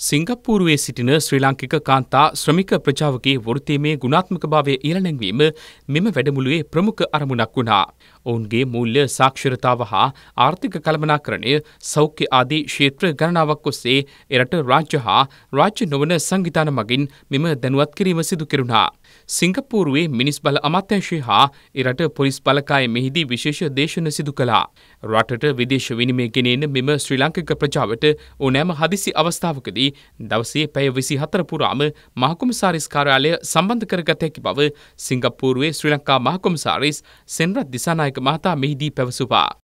සිංගප්පූරුවේ සිටින ශ්‍රී ලාංකික කාන්තා ශ්‍රමික ප්‍රජාවගේ වෘත්තීමේ ගුණාත්මක භාවය ඉහළනැංවීම මෙම වැඩමුළුවේ ප්‍රමුඛ අරමුණක් වුණා. ඔවුන්ගේ මූල්‍ය සාක්ෂරතාව හා ආර්ථික කළමනාකරණය සෞඛ්‍ය ආදී ක්ෂේත්‍ර ගණනාවක් ඔස්සේ එරට රාජ්‍ය හා රාජ්‍ය නොවන සංවිධාන මගින් මෙම දැනුවත් කිරීම සිදු කෙරුණා. සිංගප්පූරුවේ මිනිස් බල අමාත්‍යංශය හා එරට පොලිස් බලකාය මෙහිදී විශේෂ දේශන සිදු කළා. රටට විදේශ විනිමය ගෙනෙන මෙම ශ්‍රී ලාංකික ප්‍රජාවට ඕනෑම හදිසි අවස්ථාවකදී දවසේ පැය විසි හතර පුරාම මහකුමසාරිස් කාර්යාලය සම්බන්ධ කරගත හැකි බව සිංගප්පූරුවේ ශ්‍රී ලංකා මහකුමසාරිස් සෙන්රත් දිසානායක මහතා මෙහිදී පැවසුවා.